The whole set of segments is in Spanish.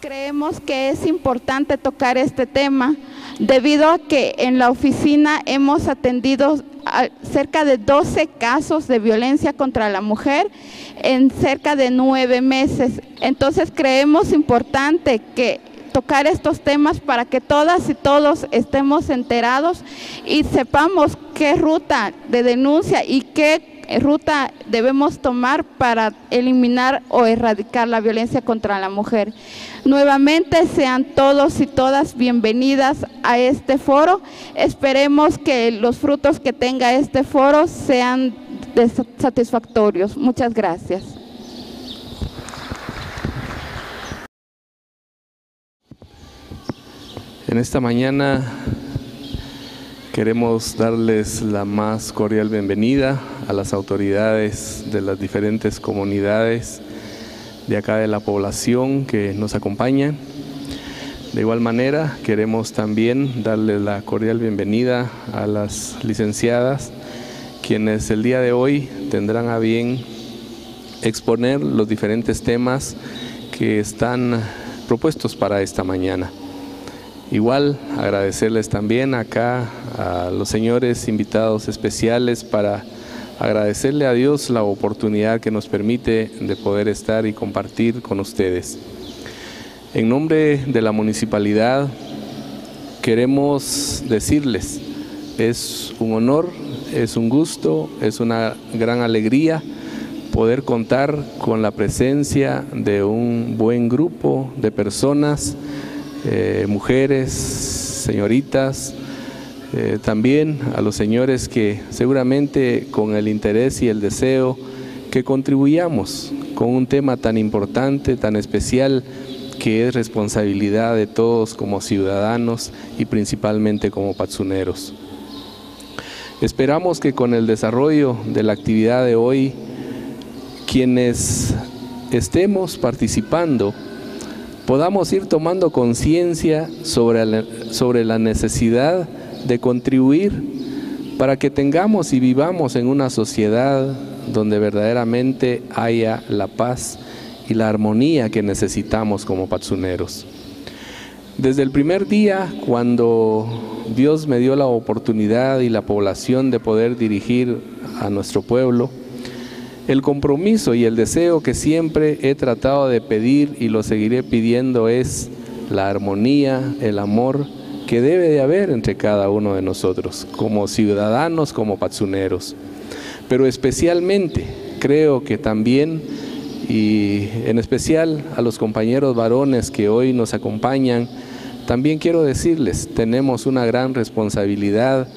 Creemos que es importante tocar este tema debido a que en la oficina hemos atendido cerca de 12 casos de violencia contra la mujer en cerca de nueve meses. Entonces creemos importante que tocar estos temas para que todas y todos estemos enterados y sepamos qué ruta de denuncia y qué ruta debemos tomar para eliminar o erradicar la violencia contra la mujer. Nuevamente sean todos y todas bienvenidas a este foro. Esperemos que los frutos que tenga este foro sean satisfactorios. Muchas gracias. En esta mañana queremos darles la más cordial bienvenida a las autoridades de las diferentes comunidades de acá de la población que nos acompañan. De igual manera, queremos también darle la cordial bienvenida a las licenciadas, quienes el día de hoy tendrán a bien exponer los diferentes temas que están propuestos para esta mañana. Igual agradecerles también acá a los señores invitados especiales para agradecerle a Dios la oportunidad que nos permite de poder estar y compartir con ustedes. En nombre de la municipalidad queremos decirles, es un honor, es un gusto, es una gran alegría poder contar con la presencia de un buen grupo de personas eh, mujeres, señoritas, eh, también a los señores que seguramente con el interés y el deseo que contribuyamos con un tema tan importante, tan especial, que es responsabilidad de todos como ciudadanos y principalmente como patsuneros. Esperamos que con el desarrollo de la actividad de hoy, quienes estemos participando, podamos ir tomando conciencia sobre, la, sobre la necesidad de contribuir para que tengamos y vivamos en una sociedad donde verdaderamente haya la paz y la armonía que necesitamos como patsuneros. Desde el primer día, cuando Dios me dio la oportunidad y la población de poder dirigir a nuestro pueblo, el compromiso y el deseo que siempre he tratado de pedir y lo seguiré pidiendo es la armonía, el amor que debe de haber entre cada uno de nosotros, como ciudadanos, como patsuneros. Pero especialmente creo que también, y en especial a los compañeros varones que hoy nos acompañan, también quiero decirles, tenemos una gran responsabilidad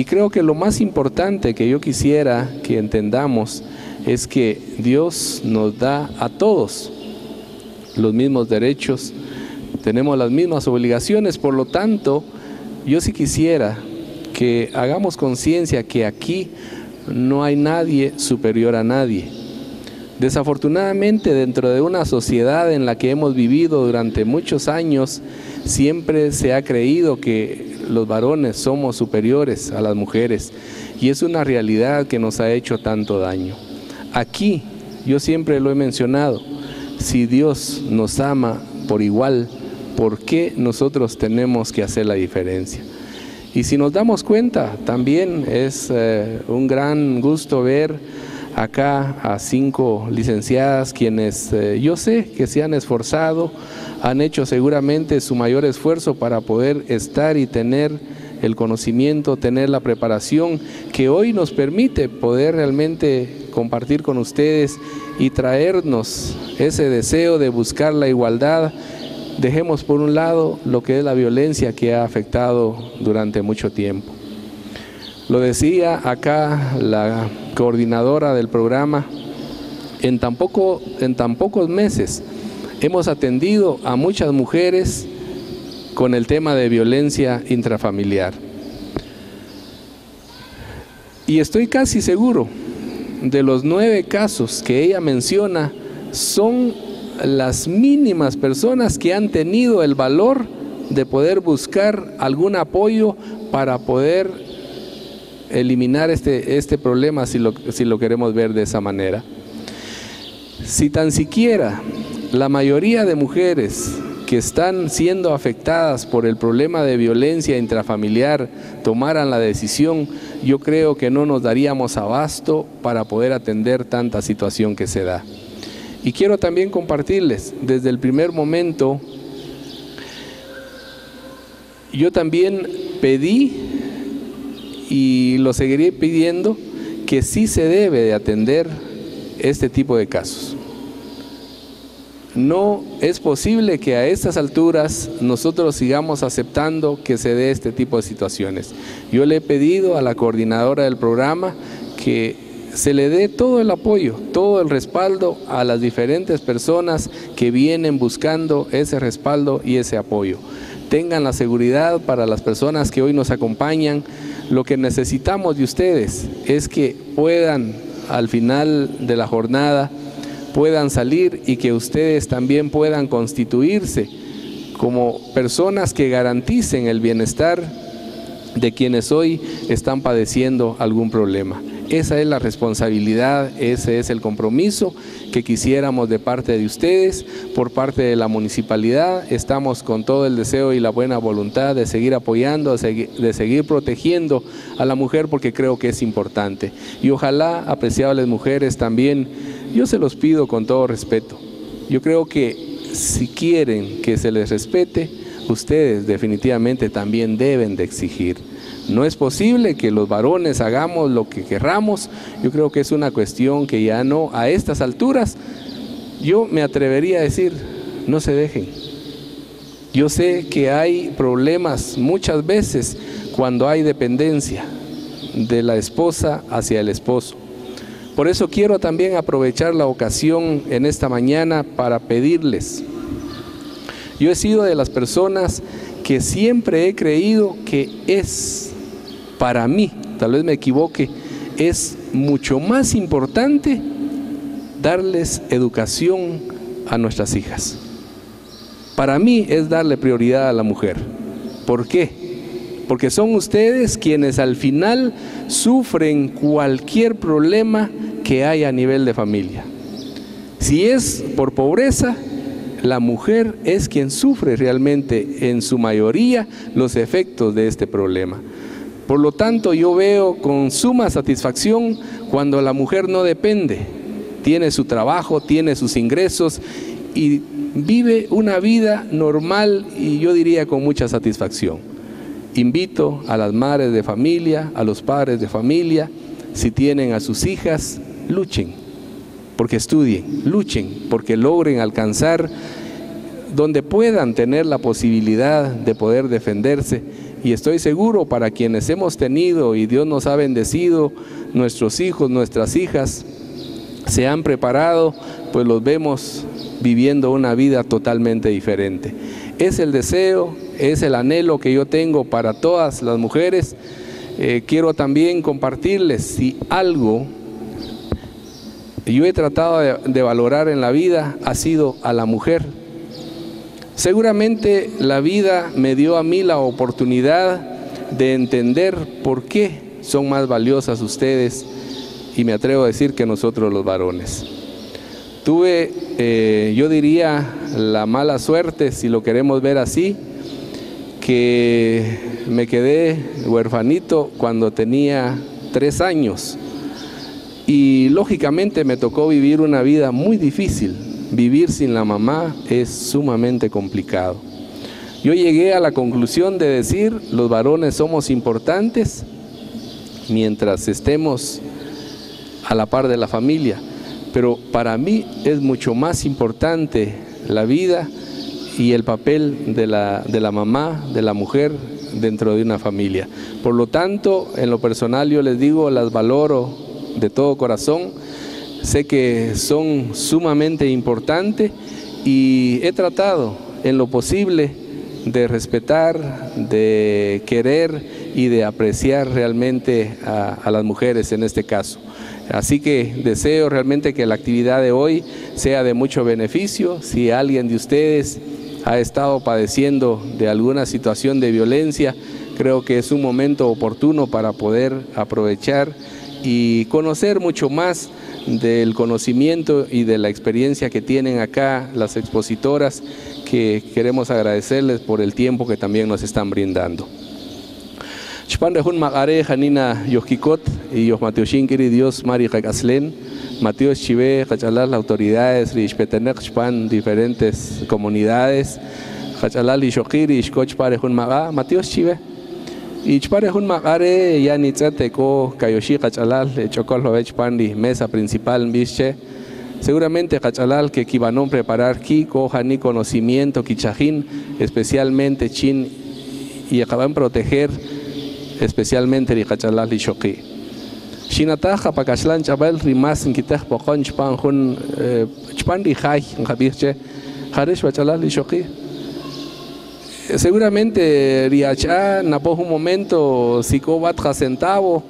y creo que lo más importante que yo quisiera que entendamos es que Dios nos da a todos los mismos derechos, tenemos las mismas obligaciones, por lo tanto, yo sí quisiera que hagamos conciencia que aquí no hay nadie superior a nadie. Desafortunadamente, dentro de una sociedad en la que hemos vivido durante muchos años, siempre se ha creído que los varones somos superiores a las mujeres y es una realidad que nos ha hecho tanto daño. Aquí, yo siempre lo he mencionado, si Dios nos ama por igual, ¿por qué nosotros tenemos que hacer la diferencia? Y si nos damos cuenta, también es eh, un gran gusto ver acá a cinco licenciadas quienes eh, yo sé que se han esforzado, han hecho seguramente su mayor esfuerzo para poder estar y tener el conocimiento, tener la preparación que hoy nos permite poder realmente compartir con ustedes y traernos ese deseo de buscar la igualdad. Dejemos por un lado lo que es la violencia que ha afectado durante mucho tiempo. Lo decía acá la coordinadora del programa, en tan, en tan pocos meses hemos atendido a muchas mujeres con el tema de violencia intrafamiliar. Y estoy casi seguro de los nueve casos que ella menciona, son las mínimas personas que han tenido el valor de poder buscar algún apoyo para poder eliminar este, este problema si lo, si lo queremos ver de esa manera. Si tan siquiera la mayoría de mujeres que están siendo afectadas por el problema de violencia intrafamiliar tomaran la decisión, yo creo que no nos daríamos abasto para poder atender tanta situación que se da. Y quiero también compartirles, desde el primer momento, yo también pedí y lo seguiré pidiendo que sí se debe de atender este tipo de casos. No es posible que a estas alturas nosotros sigamos aceptando que se dé este tipo de situaciones. Yo le he pedido a la coordinadora del programa que se le dé todo el apoyo, todo el respaldo a las diferentes personas que vienen buscando ese respaldo y ese apoyo. Tengan la seguridad para las personas que hoy nos acompañan. Lo que necesitamos de ustedes es que puedan al final de la jornada puedan salir y que ustedes también puedan constituirse como personas que garanticen el bienestar de quienes hoy están padeciendo algún problema. Esa es la responsabilidad, ese es el compromiso que quisiéramos de parte de ustedes, por parte de la municipalidad. Estamos con todo el deseo y la buena voluntad de seguir apoyando, de seguir protegiendo a la mujer porque creo que es importante. Y ojalá, apreciables mujeres, también, yo se los pido con todo respeto. Yo creo que si quieren que se les respete, ustedes definitivamente también deben de exigir no es posible que los varones hagamos lo que querramos. Yo creo que es una cuestión que ya no, a estas alturas, yo me atrevería a decir, no se dejen. Yo sé que hay problemas muchas veces cuando hay dependencia de la esposa hacia el esposo. Por eso quiero también aprovechar la ocasión en esta mañana para pedirles. Yo he sido de las personas que siempre he creído que es para mí, tal vez me equivoque, es mucho más importante darles educación a nuestras hijas. Para mí es darle prioridad a la mujer. ¿Por qué? Porque son ustedes quienes al final sufren cualquier problema que haya a nivel de familia. Si es por pobreza, la mujer es quien sufre realmente en su mayoría los efectos de este problema. Por lo tanto, yo veo con suma satisfacción cuando la mujer no depende, tiene su trabajo, tiene sus ingresos y vive una vida normal y yo diría con mucha satisfacción. Invito a las madres de familia, a los padres de familia, si tienen a sus hijas, luchen, porque estudien, luchen, porque logren alcanzar donde puedan tener la posibilidad de poder defenderse y estoy seguro para quienes hemos tenido y Dios nos ha bendecido, nuestros hijos, nuestras hijas, se han preparado, pues los vemos viviendo una vida totalmente diferente. Es el deseo, es el anhelo que yo tengo para todas las mujeres. Eh, quiero también compartirles si algo yo he tratado de valorar en la vida ha sido a la mujer Seguramente la vida me dio a mí la oportunidad de entender por qué son más valiosas ustedes y me atrevo a decir que nosotros los varones. Tuve, eh, yo diría, la mala suerte, si lo queremos ver así, que me quedé huerfanito cuando tenía tres años y lógicamente me tocó vivir una vida muy difícil, vivir sin la mamá es sumamente complicado. Yo llegué a la conclusión de decir, los varones somos importantes mientras estemos a la par de la familia, pero para mí es mucho más importante la vida y el papel de la, de la mamá, de la mujer dentro de una familia. Por lo tanto, en lo personal yo les digo, las valoro de todo corazón sé que son sumamente importantes y he tratado en lo posible de respetar, de querer y de apreciar realmente a, las mujeres en este caso. Así que deseo realmente que la actividad de hoy sea de mucho beneficio. Si alguien de ustedes ha estado padeciendo de alguna situación de violencia, creo que es un momento oportuno para poder aprovechar y conocer mucho más del conocimiento y de la experiencia que tienen acá las expositoras, que queremos agradecerles por el tiempo que también nos están brindando. Chpan rejun magare janina yohkikot y yoh Mateo Shinkiri Dios Mari Aslen, Mateo Chive, Cachalal, autoridades, Rishpetenek, Chpan, diferentes comunidades, Cachalal y Shokiri, Ishkoch Parejun Maga, Mateo Chive. Y Chparejun Magare, Yanitzete, Ko, Kayoshi, Cachalal, Chocol, Lovech Pandi, mesa principal, Bische. Seguramente Cachalal que Kibanon preparar coja ni conocimiento, Kichajín, especialmente Chin, y acaban proteger especialmente ri qachalal li shoqi shinataja pakashlan chabal rimas kitah pokon chpan hun chpan ri jai ngabirche jaresh bachalal li shoqi seguramente riacha napo un momento sicobat centavo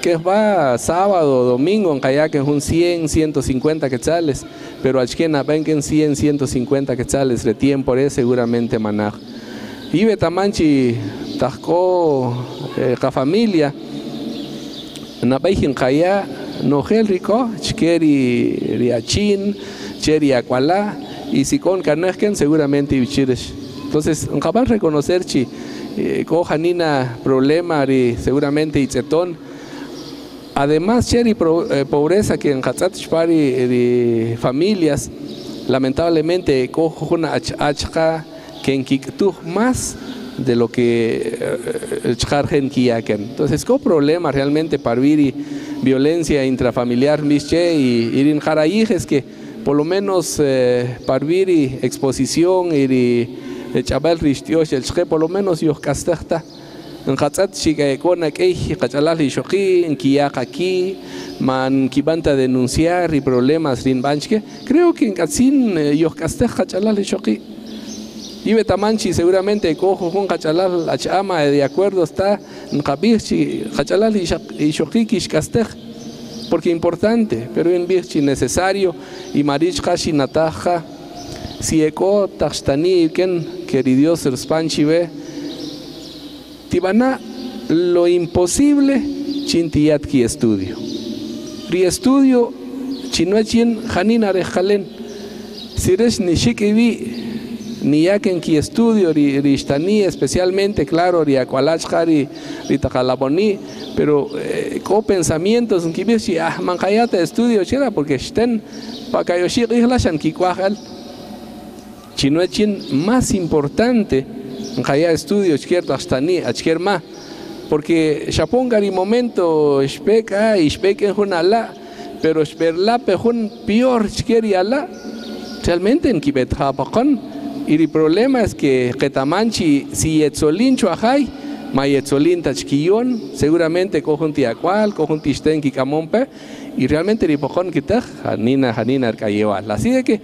que va sábado, domingo, en kayak en un 100, 150 quetzales, pero ven que en 100, 150 quetzales de tiempo es seguramente manaj. Y betamanchi eh, ka familia na baihin kaya no rico chkeri riachin cheri akwala y si con seguramente bichires entonces a reconocer chi eh, janina problema ri seguramente itzetón además cheri eh, pobreza que en hatzat chpari de familias lamentablemente cojo una achka que en más de lo que el eh, Entonces, ¿qué problema realmente para vivir violencia intrafamiliar mische y irin es que por lo menos eh, para vivir exposición y menos yo castachta en hatzat shiga ekona kei kachalal shoki en kiyak aquí man kibanta denunciar y problemas rin banchke creo que en katzin eh, yo castach kachalal shoki y Betamanchi seguramente cojo un cachalal achama de acuerdo está en Kabirchi, cachalal y Shokikish Kastej, porque importante, pero en Birchi necesario y Marich Kashi Nataja, si eco tashtani ken queridos spanchi ve, tibana lo imposible chintiyatki estudio. Ri estudio chinuachin hanina rejalen, si eres ni shikivi ni ya que en ki estudio ristani especialmente claro ri acualachari ri takalaboni pero eh, con pensamientos en si ah mankayata estudio chera porque estén que yo ihlashan ki kwajal chino chin más importante en estudio izquierda astani achkerma porque Japón gari momento espeka y espeka en ala pero esperla pejun peor izquierda ala realmente en kibet japón y el problema es que Ketamanchi, si Yetzolin chuajay, ma Yetzolin tachquillón, seguramente cojon tiacual, cojon tisten kikamompe, y realmente ripojón kitaj, hanina, hanina arcayewal. Así de que,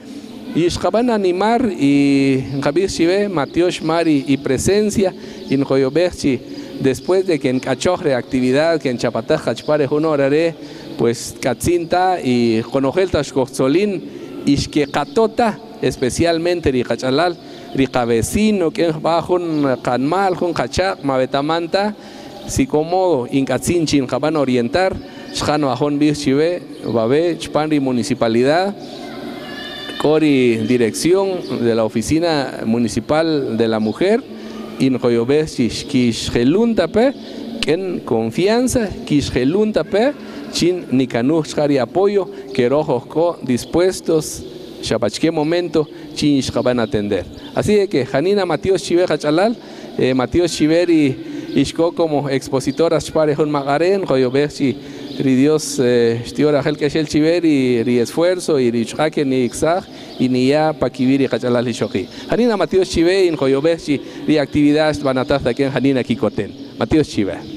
y escaban animar y Javier Shive, Matiosh Mari y presencia, en Joyoberchi, después de que en Cachojre actividad, que en Chapataj, Chapare, honoraré, pues Katzinta y Jonojel Tashkotzolin, y Katota, especialmente ricachalal ricavecino que bajo un canmal con cachak mabetamanta si cómodo incatsinchin jaban orientar chano ajón bichive babe chpanri municipalidad cori dirección de la oficina municipal de la mujer in joyobe pe ken confianza pe chin nikanu chari apoyo que rojos dispuestos qué momento chinch van a atender. Así que Janina Matías Chiver Hachalal, eh, Matías Chiver y Ishko como expositoras para un magaren, joyo si Dios eh, el que el chiver y ri esfuerzo y ri chake ni ixaj y ni ya pa kivir y hachalal y shoki. Janina Matías Chiver y joyo ver si ri actividades van a estar aquí en Janina Kikoten. Matías Chiver.